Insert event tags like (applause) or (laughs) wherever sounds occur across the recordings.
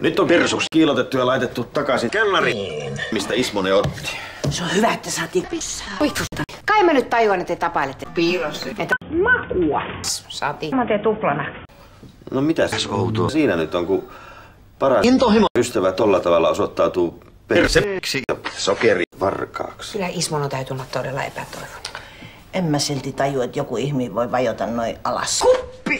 Nyt on persuksi kiilotettu ja laitettu takaisin kellariin, mistä Ismonen otti. Se on hyvä, että saatiin pissaa. Vittusta. Kai mä nyt tajuan, että te tapailette. Piilossa. Että makua. Saatiin. Mä teen tuplana. No mitä se outoa siinä nyt on, kun paras Intohimo. ystävä tolla tavalla osoittautuu perseksi ja sokeri varkaaksi. Kyllä Ismon on täytynyt olla todella epätoivon. En mä silti tajua, että joku ihminen voi vajota noin alas. Kuppi!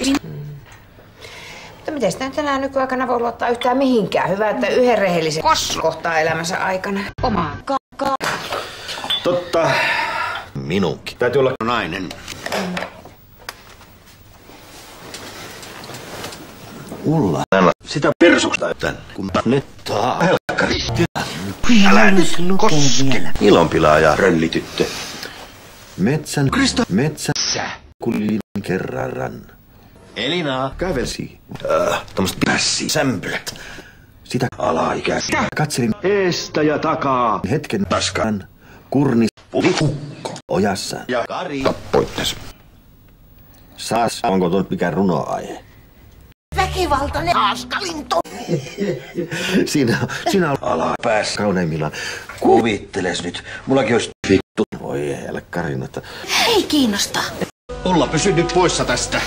Mutta miten sitä nyt enää nykyaikana voi luottaa yhtään mihinkään? Hyvä, että yhden rehellisen kossu kohtaa elämänsä aikana. Omaa kakkaa. Totta. Minunkin. Täytyy olla nainen. Ulla. Sitä persusta tänne. Kun nyt taa. Helkkari. Älä nyt koske. Ilonpilaaja, röllityttö. Metsän Krista. Metsässä kuljin kerran. Elina kävelsi. Äh, tommoset pässi, sämpylät. Sitä alaikäistä. Katselin eestä ja takaa. Hetken taskan. Kurni. Hukko. Ojassa. Ja Kari. Tappoittes. Saas, onko tuon mikä runoaihe? Väkivaltainen haaskalinto. Siinä, (laughs) siinä on alapäässä kauneimmillaan. Kuvitteles nyt. Mullakin olisi vittu. Voi helkkarin, että... Ei kiinnosta. Ulla, pysy nyt poissa tästä.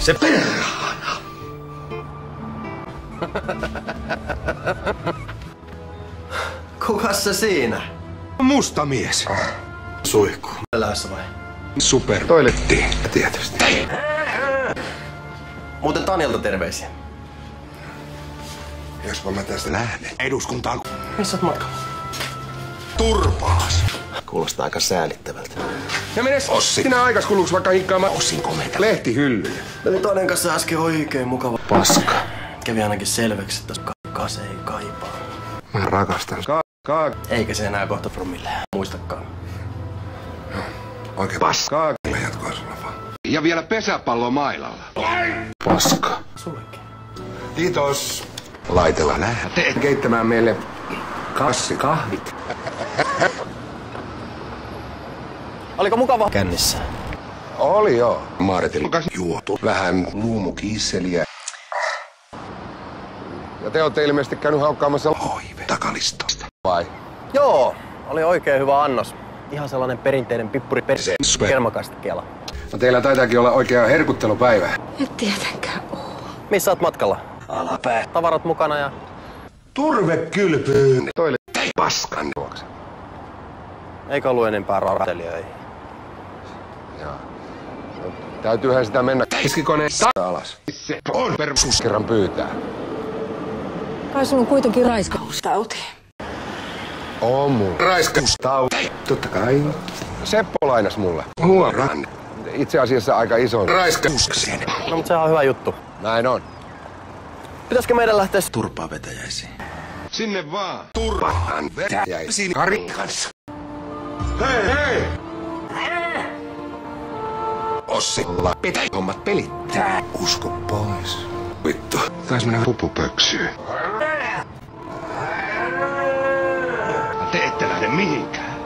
Se Kukas se siinä? Musta mies. suihku. Lässä vai? Super. Toiletti, tietysti. Muuten Tanjalta terveisiä. Jospa mä tästä lähden. Eduskuntaan Missä oot matkalla? turpaas. Kuulostaa aika säälittävältä. Ja menes Ossi. Sinä aikas kuluks vaikka hikkaamaan Ossin komeita. Lehtihyllyjä. Meni toinen kanssa äsken oikein mukava. Paska. Kävi ainakin selväksi, että kakkaa se ei kaipaa. Mä rakastan. Ka- ka- Eikä se enää kohta promille. Muistakaan. oikein paskaa. Jatkoa sulla vaan. Ja vielä pesäpallo mailalla. Paska. Sullekin. Kiitos. Laitella lähtee keittämään meille kassi kahvit. (laughs) Oliko mukava? Kännissä. Oli joo. Maaretin juotu. Vähän luumukiisseliä. Ja te olette ilmeisesti käynyt haukkaamassa hoive takalistosta. Vai? Joo, oli oikein hyvä annos. Ihan sellainen perinteinen pippuri perse. Kermakastikela. No teillä taitaakin olla oikea herkuttelupäivä. Et tietenkään oo. Missä oot matkalla? Alapää. Tavarat mukana ja... Turvekylpyyn. Toille paskan vuoksi. Eikä ollut enempää raatelijoita. Jaa. No, täytyyhän sitä mennä keskikoneen alas. Se on perus kerran pyytää. Kai sulla on kuitenkin raiskaustauti. On mun. Raiskaustau. Totta kai. Seppo lainas mulle. Huoran. Itse asiassa aika iso. Raiskauksen. No mutta sehän on hyvä juttu. Näin on. Pitäisikö meidän lähteä... Turpaa vetäjäisiin. Sinne vaan. Turpaan vetäjäisiin Karin kanssa. Hei, hei! Ossilla pitää hommat pelittää. Usko pois. Vittu. Taisi mennä pupupöksyyn. Te ette lähde mihinkään.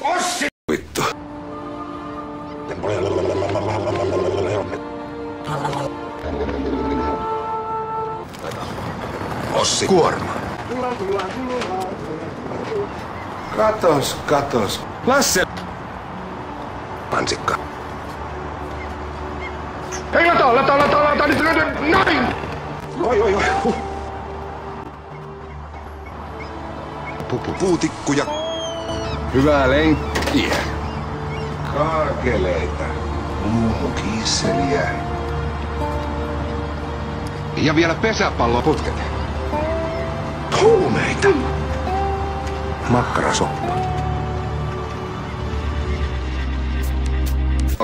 Ossi! Vittu. Ossi kuorma. Katos, katos. Lasse! Mansikka. Hei, lata, lata, lata, lata, nyt, nyt, noin! Oi, oi, oi. Huh. Pupu, puutikkuja. Hyvää lenkkiä. Kaakeleita. Luumukiisseliä. Ja vielä pesäpalloputket. Huumeita. Makkarasoppa.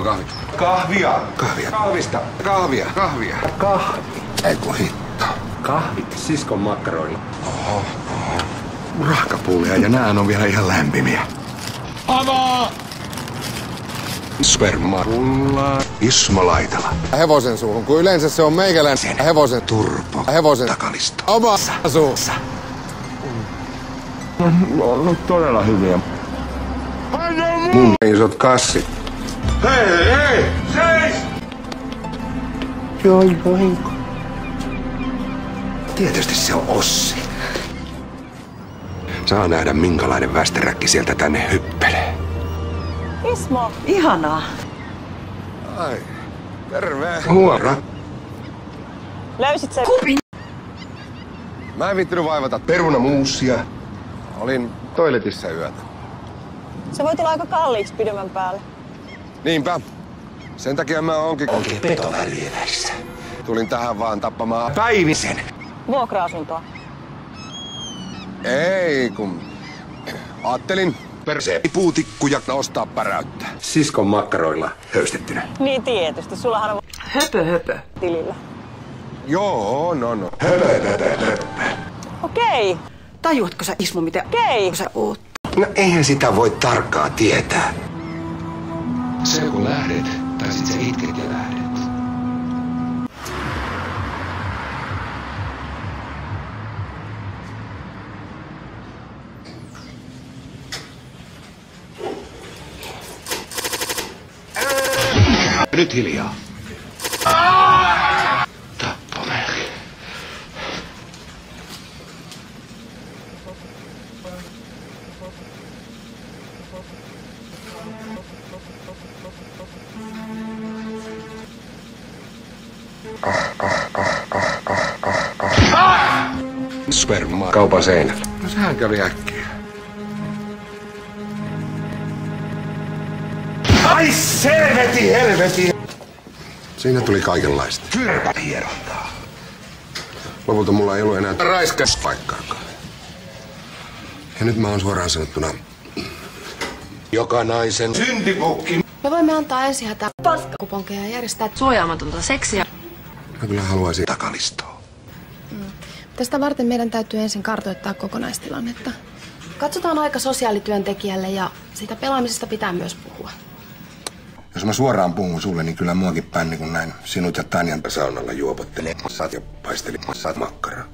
Kahvit. Kahvia. Kahvia. Kahvista. Kahvia. Kahvia. Kahvi. Ei kun hitto. Kahvit. Siskon makkaroni. Oho, oho. Rahkapuulia ja nää on vielä ihan lämpimiä. Avaa! Spermarulla Ismo Laitala. hevosen suuhun, kun yleensä se on meikälän hevosen Turpo. hevosen Takalisto. oma suussa. On todella hyviä. Mun isot kassit. Hei, hei! Seis! Joo, joo. Tietysti se on Ossi. Saa nähdä, minkälainen västeräkki sieltä tänne hyppelee. Ismo, ihanaa. Ai, terve. Huora. Löysit sen Mä en vittinyt vaivata perunamuusia. Olin toiletissa yötä. Se voi tulla aika kalliiksi pidemmän päälle. Niinpä. Sen takia mä oonkin... Onkin petovälien välissä. Tulin tähän vaan tappamaan Päivisen. Vuokra-asuntoa. Ei, kun... Ajattelin perseen puutikkuja ostaa päräyttä. Siskon makkaroilla höystettynä. Niin tietysti, sullahan on Höpö höpö. tilillä. Joo, no no. Okei, Tajuatko sä Ismo mitä okei. sä oot? No eihän sitä voi tarkkaa tietää. Se kun lähdet, tai sit sä itket ja lähdet. Nyt hiljaa. Sperma kaupan seinällä. No sehän kävi äkkiä. Ai selveti helveti! Siinä tuli kaikenlaista. Kyrpä hierontaa. Lopulta mulla ei ollut enää raiskauspaikkaakaan. Ja nyt mä oon suoraan sanottuna joka naisen syntipukki. Me voimme antaa ensi hätää paskakuponkeja ja järjestää suojaamatonta seksiä. Mä kyllä haluaisin takalistoa. Tästä varten meidän täytyy ensin kartoittaa kokonaistilannetta. Katsotaan aika sosiaalityöntekijälle ja siitä pelaamisesta pitää myös puhua. Jos mä suoraan puhun sulle, niin kyllä muakin pänni, kun näin sinut ja Tanjan saunalla juopottelin massat ja paistelin massat makkaraa.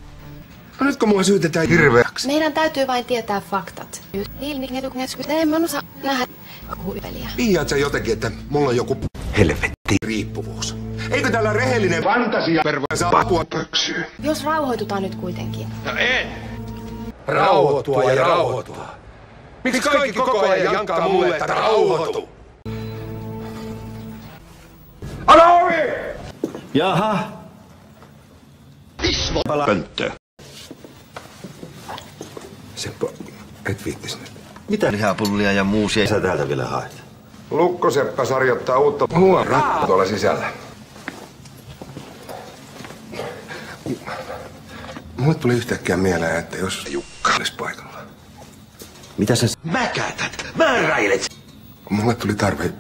No nyt kun mua syytetään hirveäksi. Meidän täytyy vain tietää faktat. Emme osaa nähdä huipeliä. Viiaat sä jotenkin, että mulla on joku helvetti riippuvuus. Eikö tällä rehellinen fantasia pervo saa apua pöksyyn? Jos rauhoitutaan nyt kuitenkin. Rauhoittua ja rauhoittua. Miksi kaikki koko ajan jankaa mulle, että rauhoitu? Alovi! Jaha. Pönttö. Seppo, et viittis nyt. Mitä lihapullia ja muusia sä täältä vielä haet? Lukkoseppä sarjoittaa uutta huoraa tuolla sisällä. Mulle tuli yhtäkkiä mieleen, että jos Jukka olisi paikalla. Mitä sä mäkätät? Määräilet! Mulle tuli tarve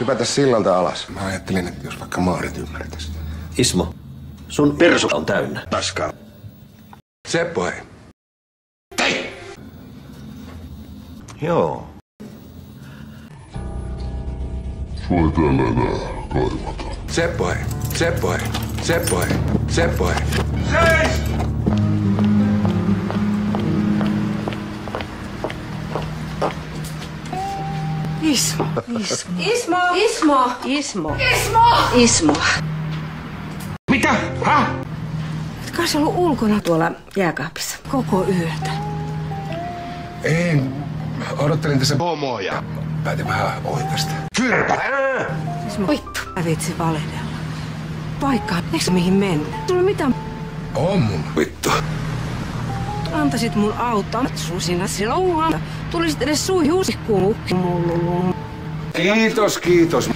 hypätä sillalta alas. Mä ajattelin, että jos vaikka Maaret ymmärtäisi. Ismo, sun persu on täynnä. Paskaa. Seppo hei. Joo. Seppo hei. Seppo hei. Seppo hei. Seppo hei. Ismo. Ismo! Ismo! Ismo. Ismo! Ismo. Mitä? Häh? Etkä se ollut ulkona tuolla jääkaapissa koko yötä. En. Odottelin tässä pomoja. Päätin vähän oikasta. Kyrpä! Ismo. Vittu. Mä vitsi valehdella. Paikka. Eikö mihin mennä? Sulla mitään On mun vittu. antaisit mun auttaa susina silloin. Tulisit edes suihuusi kuuluu. Kiitos, kiitos.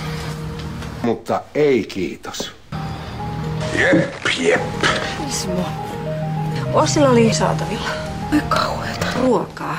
Mutta ei kiitos. Jep, jep. Ismo. Ossilla oli saatavilla. Oi kauheeta. Ruokaa.